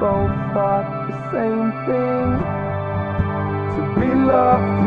both thought the same thing. To be loved